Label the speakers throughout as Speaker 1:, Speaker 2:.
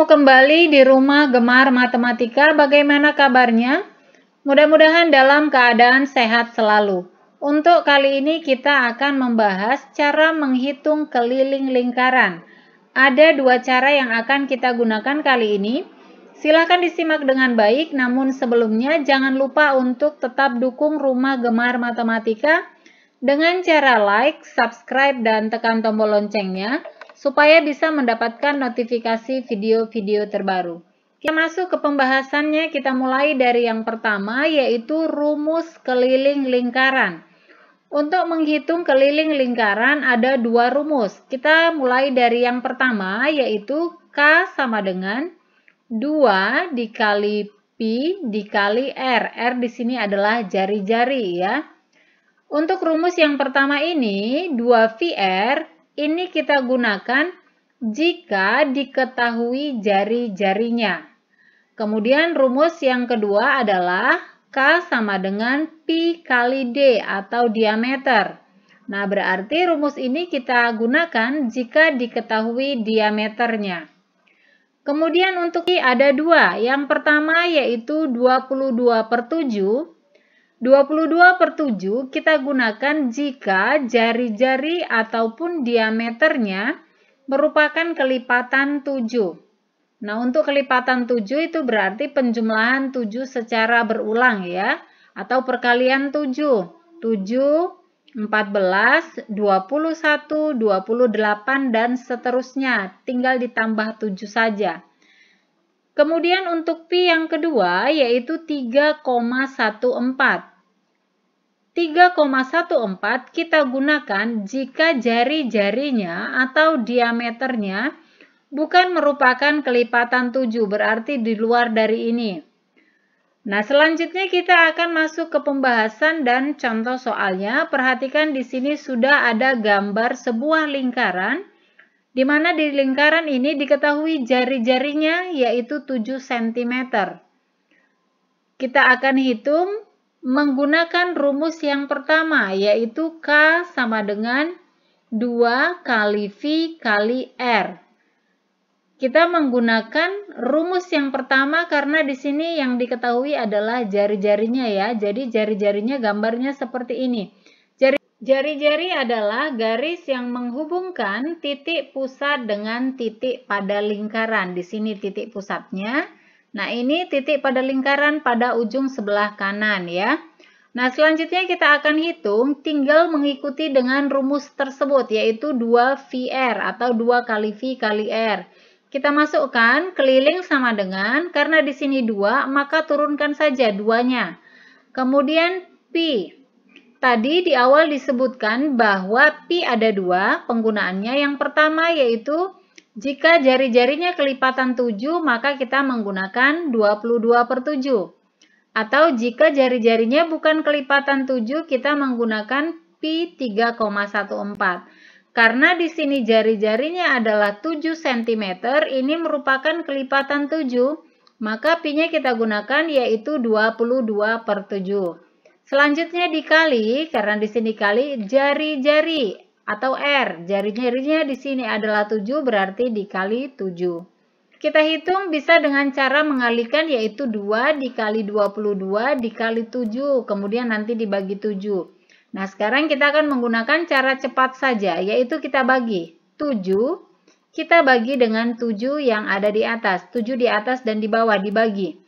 Speaker 1: bertemu kembali di rumah Gemar Matematika. Bagaimana kabarnya? Mudah-mudahan dalam keadaan sehat selalu. Untuk kali ini kita akan membahas cara menghitung keliling lingkaran. Ada dua cara yang akan kita gunakan kali ini. Silahkan disimak dengan baik, namun sebelumnya jangan lupa untuk tetap dukung Rumah Gemar Matematika dengan cara like, subscribe, dan tekan tombol loncengnya supaya bisa mendapatkan notifikasi video-video terbaru. Kita masuk ke pembahasannya, kita mulai dari yang pertama yaitu rumus keliling lingkaran. Untuk menghitung keliling lingkaran ada dua rumus. Kita mulai dari yang pertama yaitu K sama dengan 2 dikali Pi dikali R. R di sini adalah jari-jari ya. Untuk rumus yang pertama ini 2VR ini kita gunakan jika diketahui jari-jarinya. Kemudian rumus yang kedua adalah K sama dengan Pi kali D atau diameter. Nah, berarti rumus ini kita gunakan jika diketahui diameternya. Kemudian untuk I ada dua. Yang pertama yaitu 22 per 7 22 per 7 kita gunakan jika jari-jari ataupun diameternya merupakan kelipatan 7. Nah, untuk kelipatan 7 itu berarti penjumlahan 7 secara berulang ya, atau perkalian 7. 7, 14, 21, 28, dan seterusnya. Tinggal ditambah 7 saja. Kemudian untuk Pi yang kedua yaitu 3,14. 3,14 kita gunakan jika jari-jarinya atau diameternya bukan merupakan kelipatan 7, berarti di luar dari ini. Nah, selanjutnya kita akan masuk ke pembahasan dan contoh soalnya. Perhatikan di sini sudah ada gambar sebuah lingkaran di mana di lingkaran ini diketahui jari-jarinya yaitu 7 cm. Kita akan hitung menggunakan rumus yang pertama yaitu K sama dengan 2 kali V kali R. Kita menggunakan rumus yang pertama karena di sini yang diketahui adalah jari-jarinya ya. Jadi jari-jarinya gambarnya seperti ini. Jari-jari adalah garis yang menghubungkan titik pusat dengan titik pada lingkaran. Di sini titik pusatnya. Nah, ini titik pada lingkaran pada ujung sebelah kanan ya. Nah, selanjutnya kita akan hitung tinggal mengikuti dengan rumus tersebut yaitu 2VR atau 2 kali V kali R. Kita masukkan keliling sama dengan karena di sini 2 maka turunkan saja duanya. Kemudian Pi Tadi di awal disebutkan bahwa pi ada dua penggunaannya. Yang pertama yaitu jika jari-jarinya kelipatan 7 maka kita menggunakan 22 per 7. Atau jika jari-jarinya bukan kelipatan 7 kita menggunakan pi 3,14. Karena di sini jari-jarinya adalah 7 cm, ini merupakan kelipatan 7, maka pi-nya kita gunakan yaitu 22 per 7. Selanjutnya dikali, karena di sini kali jari-jari atau R. Jari-jarinya di sini adalah 7, berarti dikali 7. Kita hitung bisa dengan cara mengalikan yaitu 2 dikali 22 dikali 7, kemudian nanti dibagi 7. Nah, sekarang kita akan menggunakan cara cepat saja, yaitu kita bagi 7, kita bagi dengan 7 yang ada di atas. 7 di atas dan di bawah dibagi.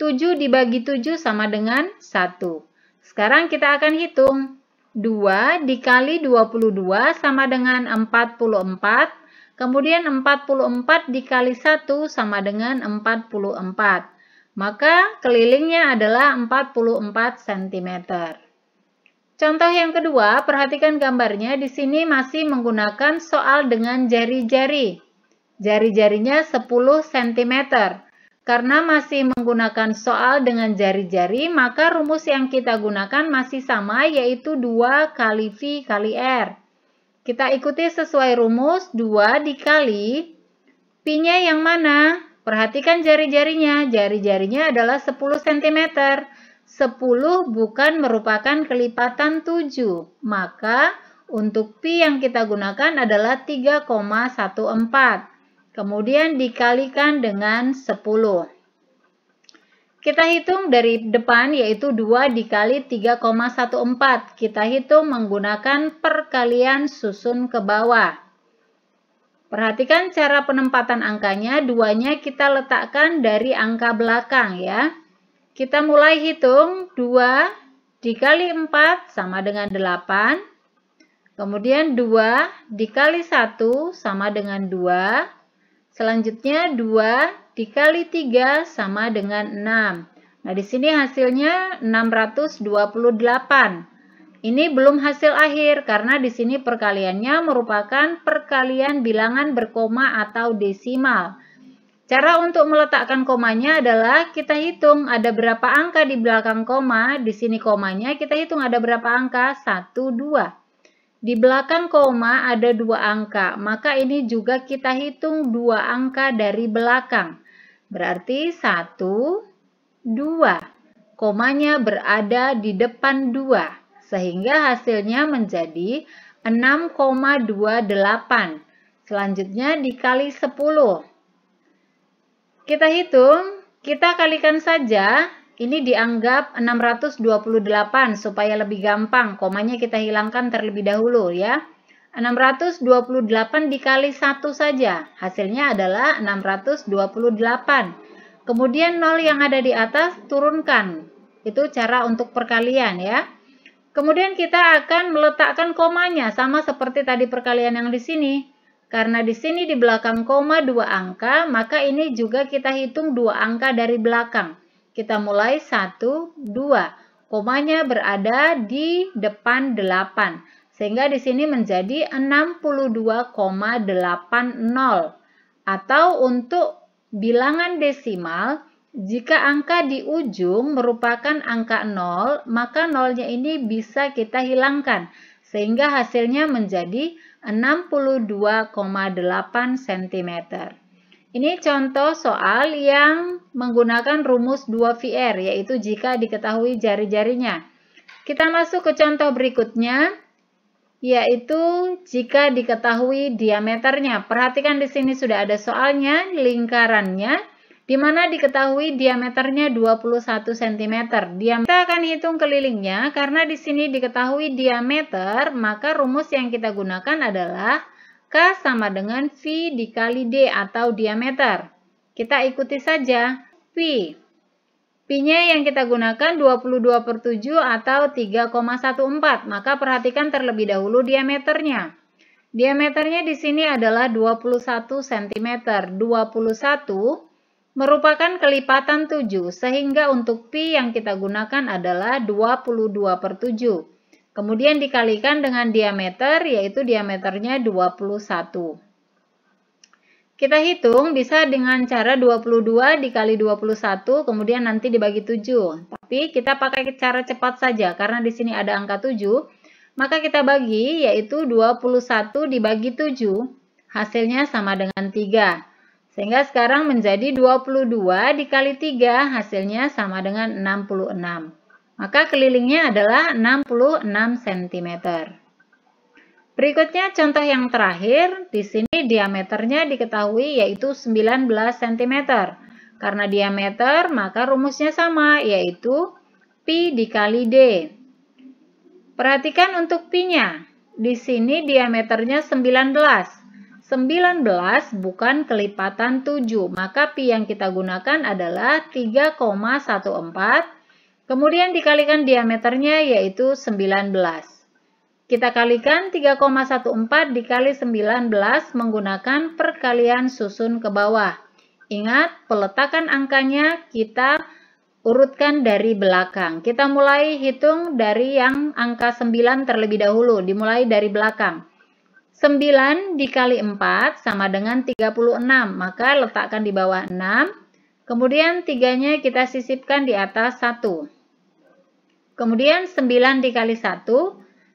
Speaker 1: 7 dibagi 7 sama dengan 1. Sekarang kita akan hitung. 2 dikali 22 sama dengan 44. Kemudian 44 dikali 1 sama dengan 44. Maka kelilingnya adalah 44 cm. Contoh yang kedua, perhatikan gambarnya. Di sini masih menggunakan soal dengan jari-jari. Jari-jarinya 10 cm. Karena masih menggunakan soal dengan jari-jari, maka rumus yang kita gunakan masih sama, yaitu 2 kali V kali R. Kita ikuti sesuai rumus, 2 dikali, Pi-nya yang mana? Perhatikan jari-jarinya, jari-jarinya adalah 10 cm. 10 bukan merupakan kelipatan 7, maka untuk Pi yang kita gunakan adalah 3,14. Kemudian dikalikan dengan 10. Kita hitung dari depan yaitu 2 dikali 3,14. Kita hitung menggunakan perkalian susun ke bawah. Perhatikan cara penempatan angkanya, duanya kita letakkan dari angka belakang ya. Kita mulai hitung 2 dikali 4 sama dengan 8. Kemudian 2 dikali 1 sama dengan 2. Selanjutnya 2 dikali 3 sama dengan 6. Nah, di sini hasilnya 628. Ini belum hasil akhir karena di sini perkaliannya merupakan perkalian bilangan berkoma atau desimal. Cara untuk meletakkan komanya adalah kita hitung ada berapa angka di belakang koma, di sini komanya kita hitung ada berapa angka, 1, 2. Di belakang koma ada dua angka, maka ini juga kita hitung dua angka dari belakang. Berarti 1, 2. Komanya berada di depan 2. Sehingga hasilnya menjadi 6,28. Selanjutnya dikali 10. Kita hitung, kita kalikan saja. Ini dianggap 628 supaya lebih gampang. Komanya kita hilangkan terlebih dahulu ya. 628 dikali 1 saja. Hasilnya adalah 628. Kemudian 0 yang ada di atas turunkan. Itu cara untuk perkalian ya. Kemudian kita akan meletakkan komanya sama seperti tadi perkalian yang di sini. Karena di sini di belakang koma dua angka, maka ini juga kita hitung dua angka dari belakang. Kita mulai 1, 2. Komanya berada di depan 8. Sehingga di sini menjadi 62,80 atau untuk bilangan desimal jika angka di ujung merupakan angka 0, maka nolnya ini bisa kita hilangkan sehingga hasilnya menjadi 62,8 cm. Ini contoh soal yang menggunakan rumus 2VR yaitu jika diketahui jari-jarinya. Kita masuk ke contoh berikutnya yaitu jika diketahui diameternya. Perhatikan di sini sudah ada soalnya, lingkarannya, di mana diketahui diameternya 21 cm. Kita akan hitung kelilingnya, karena di sini diketahui diameter, maka rumus yang kita gunakan adalah K sama dengan V dikali D atau diameter. Kita ikuti saja. V Pi-nya yang kita gunakan 22 per 7 atau 3,14. Maka perhatikan terlebih dahulu diameternya. Diameternya di sini adalah 21 cm. 21 merupakan kelipatan 7, sehingga untuk Pi yang kita gunakan adalah 22 per 7. Kemudian dikalikan dengan diameter, yaitu diameternya 21. Kita hitung bisa dengan cara 22 dikali 21, kemudian nanti dibagi 7. Tapi kita pakai cara cepat saja, karena di sini ada angka 7. Maka kita bagi, yaitu 21 dibagi 7. Hasilnya sama dengan 3. Sehingga sekarang menjadi 22 dikali 3, hasilnya sama dengan 66. Maka kelilingnya adalah 66 cm. Berikutnya contoh yang terakhir, di sini diameternya diketahui yaitu 19 cm. Karena diameter, maka rumusnya sama, yaitu pi dikali d. Perhatikan untuk pi-nya. Di sini diameternya 19. 19 bukan kelipatan 7, maka pi yang kita gunakan adalah 3,14. Kemudian dikalikan diameternya yaitu 19. Kita kalikan 3,14 dikali 19 menggunakan perkalian susun ke bawah. Ingat, peletakan angkanya kita urutkan dari belakang. Kita mulai hitung dari yang angka 9 terlebih dahulu, dimulai dari belakang. 9 dikali 4 sama dengan 36, maka letakkan di bawah 6. Kemudian 3-nya kita sisipkan di atas 1. Kemudian 9 dikali 1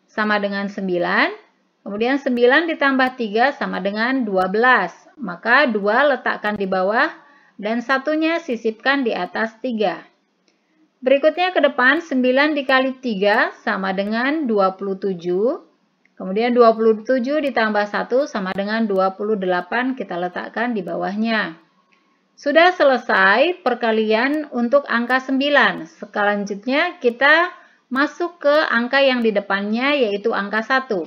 Speaker 1: sama dengan 9. Kemudian 9 ditambah 3 sama dengan 12. Maka 2 letakkan di bawah dan satunya sisipkan di atas 3. Berikutnya ke depan 9 dikali 3 sama dengan 27. Kemudian 27 ditambah 1 sama dengan 28 kita letakkan di bawahnya. Sudah selesai perkalian untuk angka 9. Selanjutnya kita masuk ke angka yang di depannya yaitu angka 1.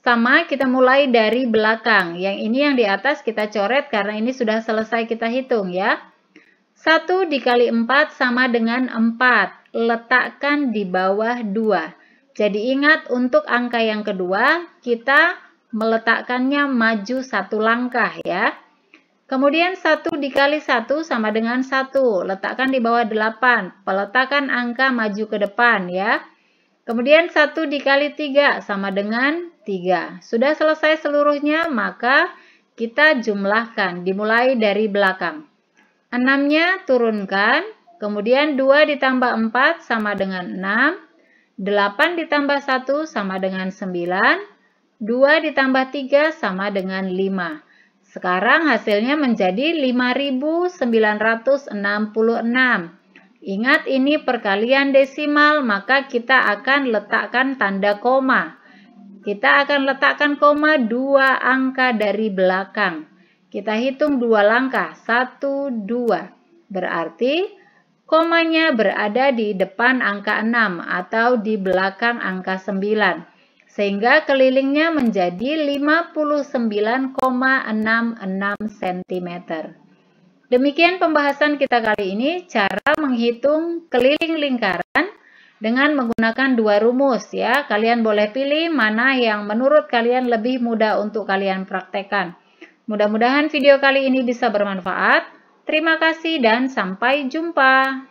Speaker 1: Sama kita mulai dari belakang. Yang ini yang di atas kita coret karena ini sudah selesai kita hitung ya. 1 dikali 4 sama dengan 4. Letakkan di bawah 2. Jadi ingat untuk angka yang kedua kita meletakkannya maju satu langkah ya. Kemudian 1 dikali 1 sama dengan 1. Letakkan di bawah 8. Peletakan angka maju ke depan ya. Kemudian 1 dikali 3 sama dengan 3. Sudah selesai seluruhnya, maka kita jumlahkan. Dimulai dari belakang. 6-nya turunkan. Kemudian 2 ditambah 4 sama dengan 6. 8 ditambah 1 sama dengan 9. 2 ditambah 3 sama dengan 5. Sekarang hasilnya menjadi 5966. Ingat ini perkalian desimal, maka kita akan letakkan tanda koma. Kita akan letakkan koma dua angka dari belakang. Kita hitung dua langkah, satu, dua. Berarti komanya berada di depan angka 6 atau di belakang angka 9 sehingga kelilingnya menjadi 59,66 cm. Demikian pembahasan kita kali ini, cara menghitung keliling lingkaran dengan menggunakan dua rumus ya. Kalian boleh pilih mana yang menurut kalian lebih mudah untuk kalian praktekkan. Mudah-mudahan video kali ini bisa bermanfaat. Terima kasih dan sampai jumpa.